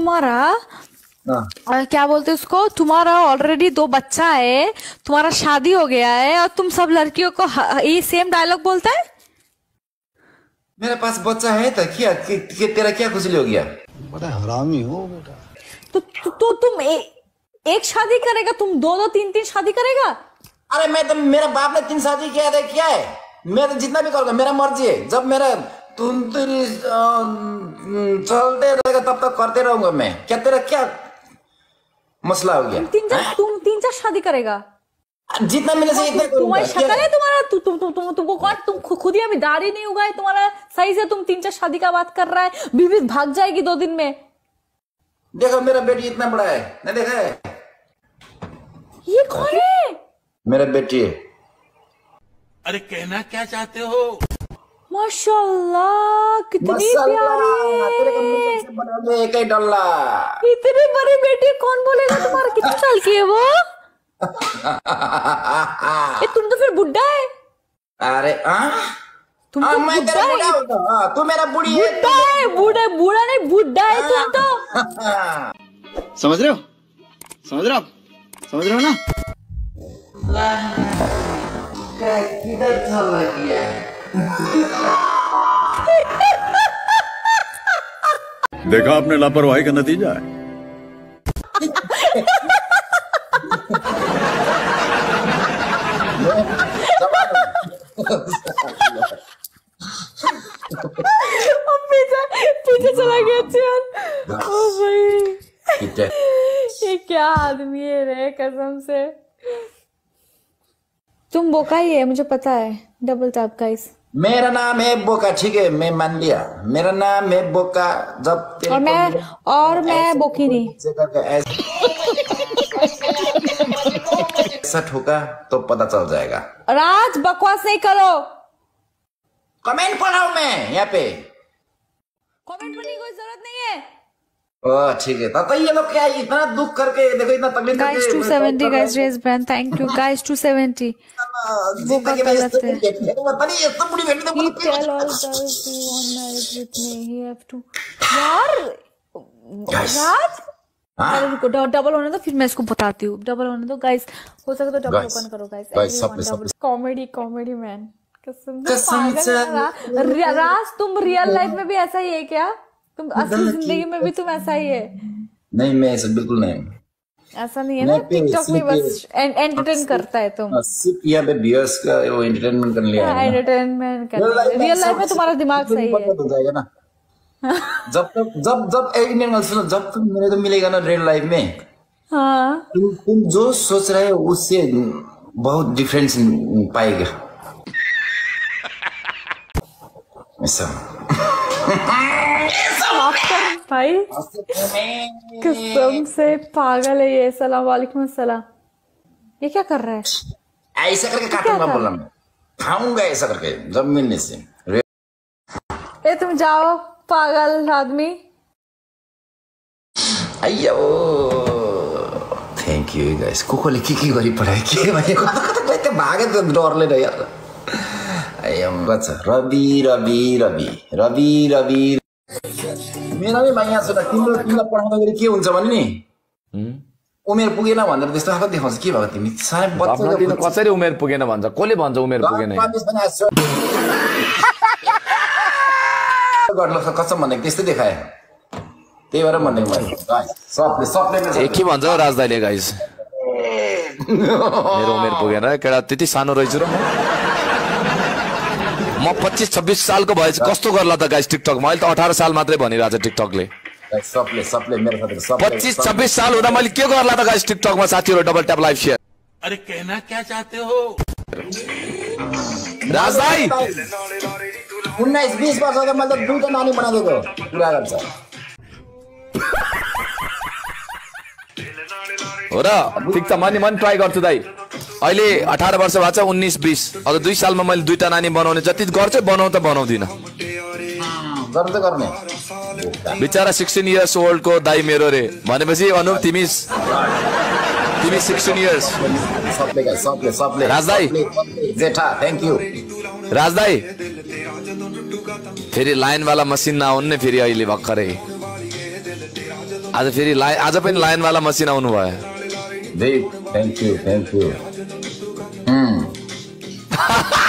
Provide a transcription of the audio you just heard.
तुम्हारा हाँ। अ, क्या बोलते उसको? तुम्हारा ऑलरेडी दो बच्चा है तुम्हारा शादी हो गया है और तुम सब लड़कियों को ये सेम डायलॉग बोलता है? मेरे पास बच्चा है तो क्या कि, कि तेरा क्या खुजली हो गया? बड़ा हरामी हो बेटा। तो, तो, तो तुम ए, एक शादी करेगा तुम दो दो तीन तीन शादी करेगा? अरे मैं तो मेरा बाप ने तीन शादी किया है क्या है। मैं तो जितना भी करूँगा मेरा मर्ज़ी है। जब मेरा तुम तेरी अम, चलते रहेगा तब तक करते रहूँगा मैं। क्या तेरा क्या मसला हो गया? तीन चार तुम तीन चार शादी करेगा। जितना मिले से इतना तुम्हारी शक्ल है तुम्हारा तु, तुम तुम तुम तुमको कौन तुम खुद ही अभी दाढ़ी नहीं उगाए तुम्हारा सही से तुम तीन चार शादी का बात कर रहा है बीवी भाग जाएगी दो दिन में। देखो मेरा बेटी इतना बड़ा है नहीं देखा है? ये कौन है? मेरा बेटी है। अरे कहना क्या चाहते हो? माशाल्लाह कितनी प्यारी है। एक ही डल्ला। इतनी बड़ी बेटी कौन बोलेगा तुम्हारा? कितने साल की है वो? ए, तुम तो फिर बुढ़ा है। अरे हाँ तुम हाँ, तो बुढ़ा तेरा है। हाँ, तू मेरा बुढ़ी है। बुढ़ा है बूढ़ा बूढ़ा नहीं बुढ़ा है तुम तो। समझ रहे हो? समझ रहे हो समझ रहे हो ना? किधर चला गया देखा आपने लापरवाही का नतीजा है। पीछे पीछे चला गया चल ओ भाई। ये क्या? आदमी है रे कसम से। तुम बोका ही है मुझे पता है। डबल टैप गाइस मेरा नाम है बोका ठीक है? मैं मान लिया। मेरा नाम है बोका जब तेरे और मैं और मैं बोकी नहीं। ऐसे ठोका तो पता चल जाएगा। राज बकवास नहीं करो। कमेंट पढ़ाओ मैं यहाँ पे। कमेंट पढ़ने की कोई ज़रूरत नहीं है। ठीक है। तो ये लोग क्या इतना दुख करके देखो इतना तकलीफ़ गाइस 270 गाइस रेज ब्रांड थैंक यू गाइस 270 बोका गलत है। He tell all girls who want marriage with me. He have to. यार राज? हाँ? अरे रुको डबल होने दो फिर मैं इसको बताती हूँ। डबल होने दो गाइस हो सके तो डबल ओपन करो गाइस कॉमेडी कॉमेडी मैन कसम से राज। तुम रियल लाइफ में भी ऐसा ही है क्या? तुम असली ज़िंदगी में भी तुम ऐसा ही है। नहीं मैं ऐसा बिल्कुल नहीं ऐसा नहीं है ना टिकटॉक में बस एंटरटेन करता है तुम। हाँ, सिर्फ़ यहाँ पे व्यूअर्स का वो एंटरटेनमेंट करने लिया है एंटरटेनमेंट है में रियल लाइफ में तुम्हारा दिमाग सही है। हो जाएगा ना। जब तक जब जब एक दिन सुनो जब तक मेरे को मिलेगा ना रियल लाइफ में हाँ। तुम तुम जो सोच रहे हो उससे बहुत डिफरेंस पाएगा। ऐसा। कर भाई कसम से पागल है ये सलाम वालेकुम अस्सलाम ये क्या कर रहा है ऐसा करके काटूँगा? बोला मैं। खाऊँगा ऐसा करके जब मिलने से। ए तुम जाओ पागल आदमी। ओ थ्याङ्क यू गाइस को के के गरी पठायो के भनेको कता कता भागे त डरले र यार। आइया बच्चा रवि रवि रवि रवि रवि मेरो नि भाइ यहाँ सुन तिम्रो तिमीलाई पढाउँदाखेरि के हुन्छ भने नि? उमेर पुगेन भनेर त्यस्तो खालको देखाउँछ। के भएको तिमी? साह्रै कसरी उमेर पुगेन भन्छ? कसले भन्छ उमेर पुगेन? कसम भनेको त्यस्तै देखाए। त्यही भएर भनेको सबले सबले के भन्छ हौ राज दाइले गाइस मेरो उमेर पुगेन केटा त्यति सानो रहेछु र म। म पच्चिस छब्बिस सालको भएपछि कस्तो गर्ला त गाइस टिकटक मैले त अठार साल मात्रै भनिरहेको छ टिकटकले सबले सबले मेरो साथीहरू सबले पच्चिस छब्बिस साल हुँदा मैले के गर्ला त गाइस टिकटकमा साथीहरू डबल ट्याप लाइभ सेयर अरे कहना क्या चाहते हो? राज दाई उन्नाइस बिस वर्ष त मैले त दुईवटा नानी बनाइदिएको। कुरा गर्छ। हो र ठिक छ मैले पनि ट्राई गर्छु दाइ। अहिले अठार वर्ष भएको छ उन्नाइस बिस। अब दुई सालमा मैले दुईटा नानी बनाउने जति गर्छु बनाउ त बनाउँदिनँ। बिचरा सिक्सटिन इयर्स ओल्डको दाई मेरो रे। भनेपछि अनुप तिमी तिमी सिक्सटिन इयर्स सबले गाई सबले सबले। राज दाई। सबले, सबले। जेठा थ्याङ्क यू राज दाई फेरि लाइनवाला मसिन नआउनु नि फेरि अहिले भर्खरै। आज फेरि लाइन आज पनि लाइनवाला मसिन आउनु भयो 嗯。哈 哈